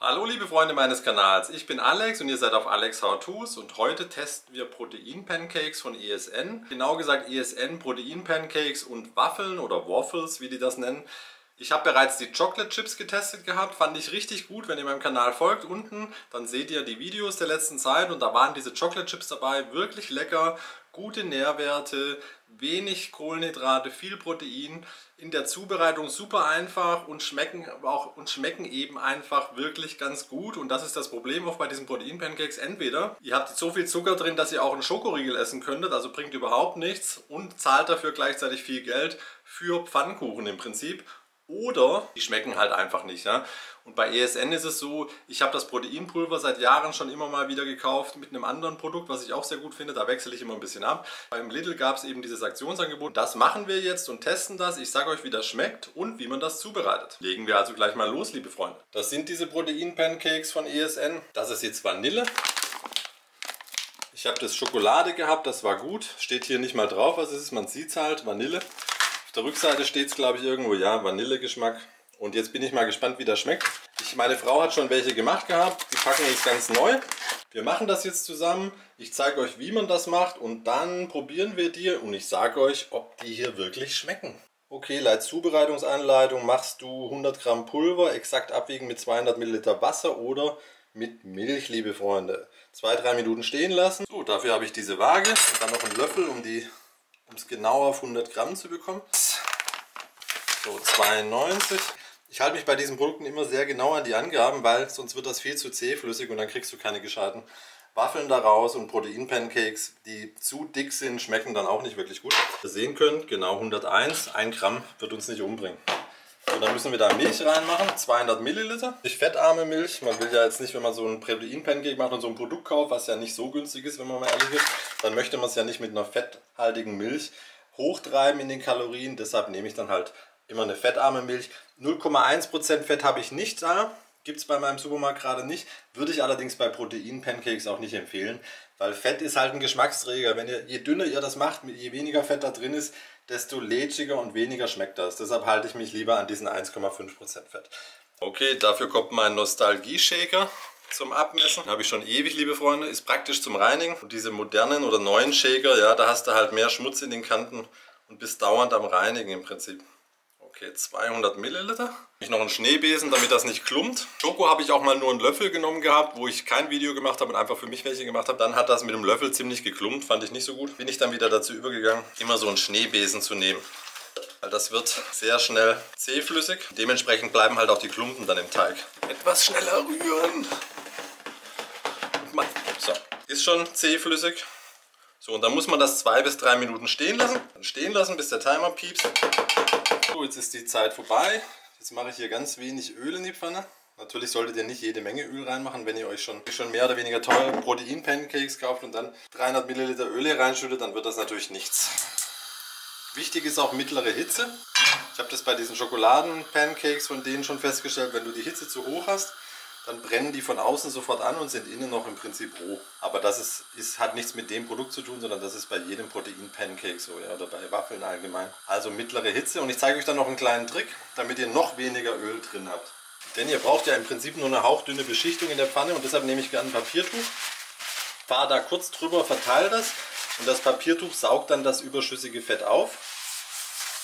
Hallo liebe Freunde meines Kanals, ich bin Alex und ihr seid auf Alex How To's und heute testen wir Protein Pancakes von ESN. Genau gesagt ESN Protein Pancakes und Waffeln oder Waffles, wie die das nennen. Ich habe bereits die Chocolate Chips getestet gehabt, fand ich richtig gut. Wenn ihr meinem Kanal folgt unten, dann seht ihr die Videos der letzten Zeit und da waren diese Chocolate Chips dabei, wirklich lecker, gute Nährwerte, wenig Kohlenhydrate, viel Protein. In der Zubereitung super einfach und schmecken, auch, und schmecken eben einfach wirklich ganz gut. Und das ist das Problem auch bei diesen Protein-Pancakes. Entweder ihr habt so viel Zucker drin, dass ihr auch einen Schokoriegel essen könntet, also bringt überhaupt nichts und zahlt dafür gleichzeitig viel Geld für Pfannkuchen im Prinzip. Oder die schmecken halt einfach nicht. Ja? Und bei ESN ist es so, ich habe das Proteinpulver seit Jahren schon immer mal wieder gekauft mit einem anderen Produkt, was ich auch sehr gut finde. Da wechsle ich immer ein bisschen ab. Beim Lidl gab es eben dieses Aktionsangebot. Das machen wir jetzt und testen das. Ich sage euch, wie das schmeckt und wie man das zubereitet. Legen wir also gleich mal los, liebe Freunde. Das sind diese Protein-Pancakes von ESN. Das ist jetzt Vanille. Ich habe das Schokolade gehabt, das war gut. Steht hier nicht mal drauf, was es ist. Man sieht es halt, Vanille. Auf der Rückseite steht es, glaube ich, irgendwo, ja, Vanillegeschmack. Und jetzt bin ich mal gespannt, wie das schmeckt. Ich, meine Frau hat schon welche gemacht gehabt. Die packen jetzt ganz neu. Wir machen das jetzt zusammen. Ich zeige euch, wie man das macht. Und dann probieren wir die. Und ich sage euch, ob die hier wirklich schmecken. Okay, laut Zubereitungsanleitung machst du 100 Gramm Pulver exakt abwiegen mit 200 Milliliter Wasser oder mit Milch, liebe Freunde. Zwei, drei Minuten stehen lassen. So, dafür habe ich diese Waage und dann noch einen Löffel, um um es genau auf 100 Gramm zu bekommen. So, 92. Ich halte mich bei diesen Produkten immer sehr genau an die Angaben, weil sonst wird das viel zu zähflüssig und dann kriegst du keine gescheiten Waffeln daraus und Protein-Pancakes, die zu dick sind, schmecken dann auch nicht wirklich gut. Ihr sehen könnt, genau 101, 1 Gramm wird uns nicht umbringen. So, dann müssen wir da Milch reinmachen, 200 Milliliter. Nicht fettarme Milch, man will ja jetzt nicht, wenn man so ein Protein-Pancake macht und so ein Produkt kauft, was ja nicht so günstig ist, wenn man mal ehrlich ist, dann möchte man es ja nicht mit einer fetthaltigen Milch hochtreiben in den Kalorien. Deshalb nehme ich dann halt immer eine fettarme Milch. 0,1% Fett habe ich nicht da, gibt es bei meinem Supermarkt gerade nicht. Würde ich allerdings bei Protein-Pancakes auch nicht empfehlen, weil Fett ist halt ein Geschmacksträger. Wenn ihr, je dünner ihr das macht, je weniger Fett da drin ist, desto lätschiger und weniger schmeckt das. Deshalb halte ich mich lieber an diesen 1,5% Fett. Okay, dafür kommt mein Nostalgie-Shaker zum Abmessen. Habe ich schon ewig, liebe Freunde. Ist praktisch zum Reinigen. Und diese modernen oder neuen Shaker, ja, da hast du halt mehr Schmutz in den Kanten und bist dauernd am Reinigen im Prinzip. Okay, 200 Milliliter. Ich noch einen Schneebesen, damit das nicht klumpt. Schoko habe ich auch mal nur einen Löffel genommen gehabt, wo ich kein Video gemacht habe und einfach für mich welche gemacht habe. Dann hat das mit dem Löffel ziemlich geklumpt, fand ich nicht so gut. Bin ich dann wieder dazu übergegangen, immer so einen Schneebesen zu nehmen. Weil das wird sehr schnell zähflüssig. Dementsprechend bleiben halt auch die Klumpen dann im Teig. Etwas schneller rühren. So, ist schon zähflüssig. So, und dann muss man das zwei bis drei Minuten stehen lassen. Dann stehen lassen, bis der Timer piepst. Jetzt ist die Zeit vorbei. Jetzt mache ich hier ganz wenig Öl in die Pfanne. Natürlich solltet ihr nicht jede Menge Öl reinmachen, wenn ihr euch schon, schon mehr oder weniger teure Protein-Pancakes kauft und dann 300 Milliliter Öl hier reinschüttet, dann wird das natürlich nichts. Wichtig ist auch mittlere Hitze. Ich habe das bei diesen Schokoladen-Pancakes von denen schon festgestellt, wenn du die Hitze zu hoch hast, dann brennen die von außen sofort an und sind innen noch im Prinzip roh. Aber das ist, ist, hat nichts mit dem Produkt zu tun, sondern das ist bei jedem Protein-Pancake so, ja, oder bei Waffeln allgemein. Also mittlere Hitze und ich zeige euch dann noch einen kleinen Trick, damit ihr noch weniger Öl drin habt. Denn ihr braucht ja im Prinzip nur eine hauchdünne Beschichtung in der Pfanne und deshalb nehme ich gerne ein Papiertuch, fahre da kurz drüber, verteile das und das Papiertuch saugt dann das überschüssige Fett auf.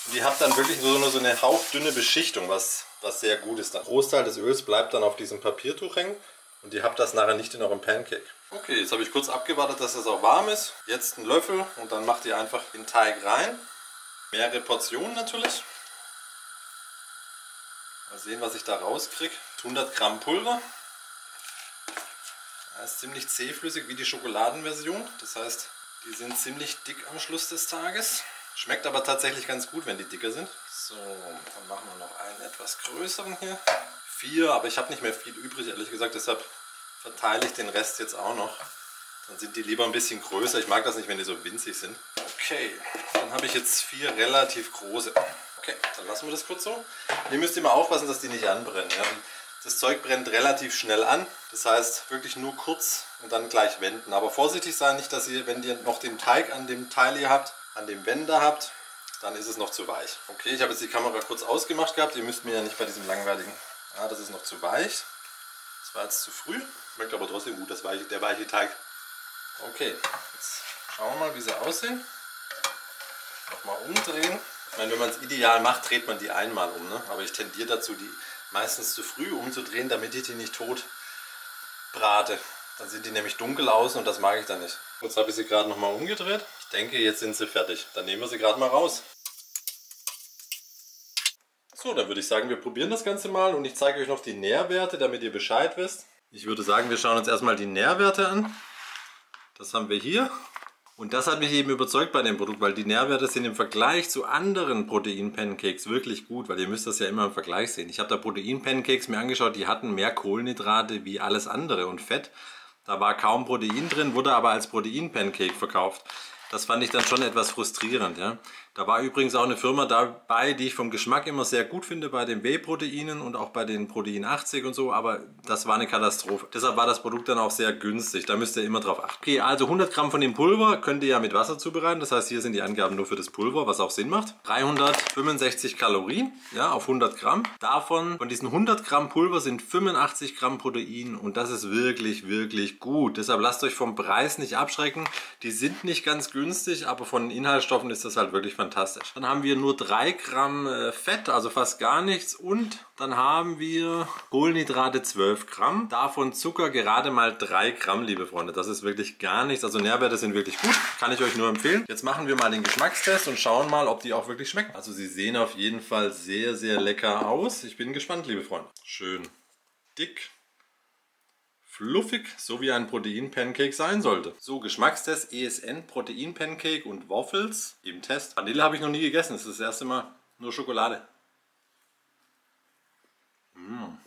Und ihr habt dann wirklich nur so eine hauchdünne Beschichtung, was was sehr gut ist. Der Großteil des Öls bleibt dann auf diesem Papiertuch hängen und ihr habt das nachher nicht in eurem Pancake. Okay, jetzt habe ich kurz abgewartet, dass es auch warm ist. Jetzt einen Löffel und dann macht ihr einfach den Teig rein. Mehrere Portionen natürlich. Mal sehen, was ich da rauskriege. 100 Gramm Pulver. Das ist ziemlich zähflüssig wie die Schokoladenversion. Das heißt, die sind ziemlich dick am Schluss des Tages. Schmeckt aber tatsächlich ganz gut, wenn die dicker sind. So, dann machen wir noch einen etwas größeren hier. Vier, aber ich habe nicht mehr viel übrig, ehrlich gesagt, deshalb verteile ich den Rest jetzt auch noch. Dann sind die lieber ein bisschen größer. Ich mag das nicht, wenn die so winzig sind. Okay, dann habe ich jetzt vier relativ große. Okay, dann lassen wir das kurz so. Ihr müsst immer aufpassen, dass die nicht anbrennen. Ja? Das Zeug brennt relativ schnell an. Das heißt, wirklich nur kurz und dann gleich wenden. Aber vorsichtig sein, nicht, dass ihr, wenn ihr noch den Teig an dem Teil hier habt, an dem Wender habt, dann ist es noch zu weich. Okay, ich habe jetzt die Kamera kurz ausgemacht gehabt. Ihr müsst mir ja nicht bei diesem langweiligen... Ja, das ist noch zu weich. Das war jetzt zu früh. Schmeckt aber trotzdem gut, das weiche, der weiche Teig. Okay, jetzt schauen wir mal, wie sie aussehen. Nochmal umdrehen. Ich meine, wenn man es ideal macht, dreht man die einmal um. Ne? Aber ich tendiere dazu, die meistens zu früh umzudrehen, damit ich die nicht tot brate. Dann sind die nämlich dunkel außen und das mag ich dann nicht. Jetzt habe ich sie gerade nochmal umgedreht. Ich denke, jetzt sind sie fertig. Dann nehmen wir sie gerade mal raus. So, dann würde ich sagen, wir probieren das Ganze mal und ich zeige euch noch die Nährwerte, damit ihr Bescheid wisst. Ich würde sagen, wir schauen uns erstmal die Nährwerte an. Das haben wir hier. Und das hat mich eben überzeugt bei dem Produkt, weil die Nährwerte sind im Vergleich zu anderen Protein-Pancakes wirklich gut, weil ihr müsst das ja immer im Vergleich sehen. Ich habe da Protein-Pancakes mir angeschaut, die hatten mehr Kohlenhydrate wie alles andere und Fett. Da war kaum Protein drin, wurde aber als Protein-Pancake verkauft. Das fand ich dann schon etwas frustrierend. Ja. Da war übrigens auch eine Firma dabei, die ich vom Geschmack immer sehr gut finde bei den Whey-Proteinen und auch bei den Protein 80 und so, aber das war eine Katastrophe. Deshalb war das Produkt dann auch sehr günstig. Da müsst ihr immer drauf achten. Okay, also 100 Gramm von dem Pulver könnt ihr ja mit Wasser zubereiten. Das heißt, hier sind die Angaben nur für das Pulver, was auch Sinn macht. 365 Kalorien ja, auf 100 Gramm. Davon, von diesen 100 Gramm Pulver sind 85 Gramm Protein und das ist wirklich, wirklich gut. Deshalb lasst euch vom Preis nicht abschrecken. Die sind nicht ganz günstig, aber von den Inhaltsstoffen ist das halt wirklich fantastisch fantastisch. Dann haben wir nur 3 Gramm äh, Fett, also fast gar nichts. Und dann haben wir Kohlenhydrate 12 Gramm. Davon Zucker gerade mal 3 Gramm, liebe Freunde. Das ist wirklich gar nichts. Also Nährwerte sind wirklich gut. Kann ich euch nur empfehlen. Jetzt machen wir mal den Geschmackstest und schauen mal, ob die auch wirklich schmecken. Also sie sehen auf jeden Fall sehr, sehr lecker aus. Ich bin gespannt, liebe Freunde. Schön dick fluffig, so wie ein Protein-Pancake sein sollte. So, Geschmackstest ESN Protein-Pancake und Waffles im Test. Vanille habe ich noch nie gegessen, das ist das erste Mal nur Schokolade. Mmh.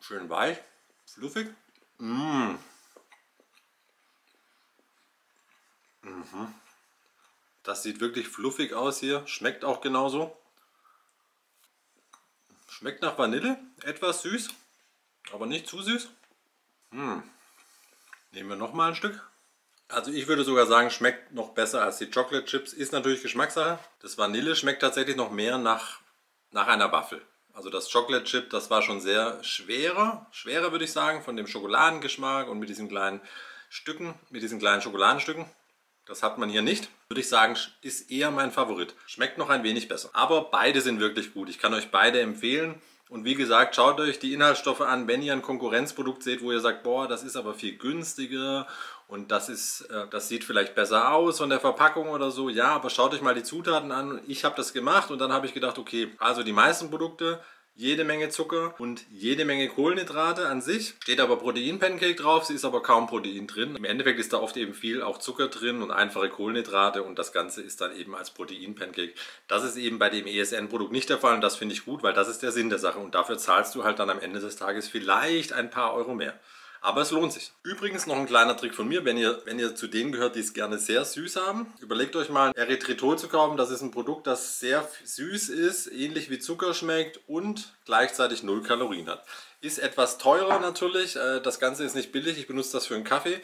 Schön weich, fluffig. Mmh. Mhm. Das sieht wirklich fluffig aus hier, schmeckt auch genauso. Schmeckt nach Vanille, etwas süß, aber nicht zu süß. Hm. Nehmen wir nochmal ein Stück. Also ich würde sogar sagen, schmeckt noch besser als die Chocolate Chips. Ist natürlich Geschmackssache. Das Vanille schmeckt tatsächlich noch mehr nach, nach einer Waffel. Also das Chocolate Chip, das war schon sehr schwerer. Schwerer würde ich sagen, von dem Schokoladengeschmack und mit diesen kleinen Stücken, mit diesen kleinen Schokoladenstücken. Das hat man hier nicht. Würde ich sagen, ist eher mein Favorit. Schmeckt noch ein wenig besser. Aber beide sind wirklich gut. Ich kann euch beide empfehlen. Und wie gesagt, schaut euch die Inhaltsstoffe an, wenn ihr ein Konkurrenzprodukt seht, wo ihr sagt, boah, das ist aber viel günstiger und das, ist, äh, das sieht vielleicht besser aus von der Verpackung oder so. Ja, aber schaut euch mal die Zutaten an. Ich habe das gemacht und dann habe ich gedacht, okay, also die meisten Produkte jede Menge Zucker und jede Menge Kohlenhydrate an sich. Steht aber Protein-Pancake drauf, sie ist aber kaum Protein drin. Im Endeffekt ist da oft eben viel auch Zucker drin und einfache Kohlenhydrate und das Ganze ist dann eben als Protein-Pancake. Das ist eben bei dem ESN-Produkt nicht der Fall und das finde ich gut, weil das ist der Sinn der Sache und dafür zahlst du halt dann am Ende des Tages vielleicht ein paar Euro mehr. Aber es lohnt sich. Übrigens noch ein kleiner Trick von mir, wenn ihr, wenn ihr zu denen gehört, die es gerne sehr süß haben. Überlegt euch mal Erythritol zu kaufen. Das ist ein Produkt, das sehr süß ist, ähnlich wie Zucker schmeckt und gleichzeitig 0 Kalorien hat. Ist etwas teurer natürlich. Äh, das Ganze ist nicht billig. Ich benutze das für einen Kaffee.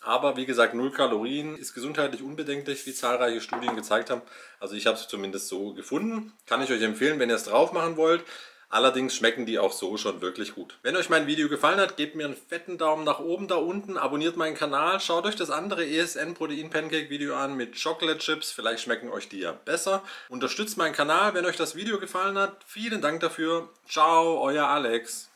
Aber wie gesagt, 0 Kalorien ist gesundheitlich unbedenklich, wie zahlreiche Studien gezeigt haben. Also ich habe es zumindest so gefunden. Kann ich euch empfehlen, wenn ihr es drauf machen wollt. Allerdings schmecken die auch so schon wirklich gut. Wenn euch mein Video gefallen hat, gebt mir einen fetten Daumen nach oben da unten, abonniert meinen Kanal, schaut euch das andere ESN Protein Pancake Video an mit Chocolate Chips, vielleicht schmecken euch die ja besser. Unterstützt meinen Kanal, wenn euch das Video gefallen hat. Vielen Dank dafür. Ciao, euer Alex.